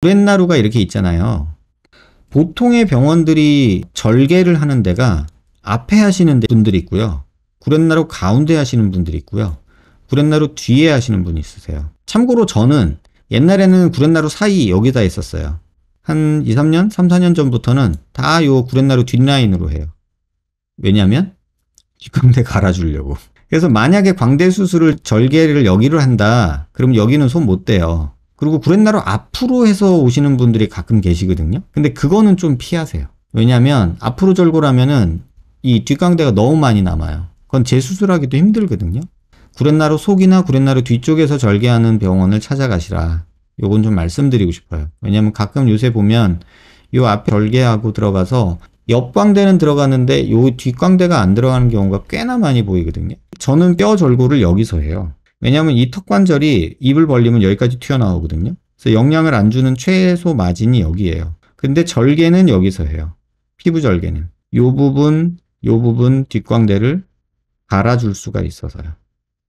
구렛나루가 이렇게 있잖아요. 보통의 병원들이 절개를 하는 데가 앞에 하시는 분들이 있고요. 구렛나루 가운데 하시는 분들이 있고요. 구렛나루 뒤에 하시는 분이 있으세요. 참고로 저는 옛날에는 구렛나루 사이 여기다 했었어요. 한 2, 3년, 3, 4년 전부터는 다 요 구렛나루 뒷라인으로 해요. 왜냐면 뒷광대 갈아주려고. 그래서 만약에 광대 수술을 절개를 여기로 한다. 그럼 여기는 손 못 대요. 그리고 구렛나루 앞으로 해서 오시는 분들이 가끔 계시거든요. 근데 그거는 좀 피하세요. 왜냐면 앞으로 절골하면은 이 뒷광대가 너무 많이 남아요. 그건 재수술하기도 힘들거든요. 구렛나루 속이나 구렛나루 뒤쪽에서 절개하는 병원을 찾아가시라. 요건 좀 말씀드리고 싶어요. 왜냐면 가끔 요새 보면 요 앞에 절개하고 들어가서 옆광대는 들어가는데 요 뒷광대가 안 들어가는 경우가 꽤나 많이 보이거든요. 저는 뼈 절골을 여기서 해요. 왜냐면 이 턱관절이 입을 벌리면 여기까지 튀어나오거든요. 그래서 영향을 안 주는 최소 마진이 여기에요. 근데 절개는 여기서 해요. 피부 절개는. 요 부분, 요 부분 뒷광대를 갈아줄 수가 있어서요.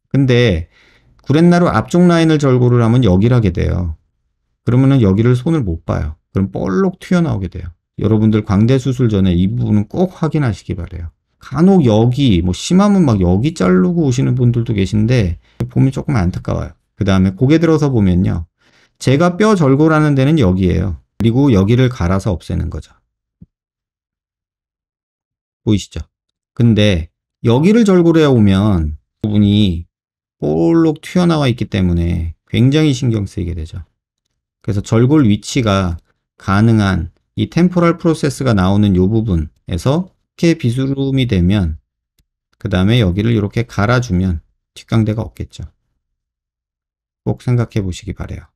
근데 구렛나루 앞쪽 라인을 절골을 하면 여기를 하게 돼요. 그러면은 여기를 손을 못 봐요. 그럼 볼록 튀어나오게 돼요. 여러분들 광대 수술 전에 이 부분은 꼭 확인하시기 바래요. 간혹 여기 뭐 심하면 막 여기 자르고 오시는 분들도 계신데 보면 조금 안타까워요. 그 다음에 고개 들어서 보면요. 제가 뼈 절골하는 데는 여기에요. 그리고 여기를 갈아서 없애는 거죠. 보이시죠? 근데 여기를 절골해 오면 부분이 볼록 튀어나와 있기 때문에 굉장히 신경 쓰이게 되죠. 그래서 절골 위치가 가능한 이 템포럴 프로세스가 나오는 이 부분에서 이렇게 비스름이 되면 그 다음에 여기를 이렇게 갈아주면 뒷광대가 없겠죠. 꼭 생각해 보시기 바래요.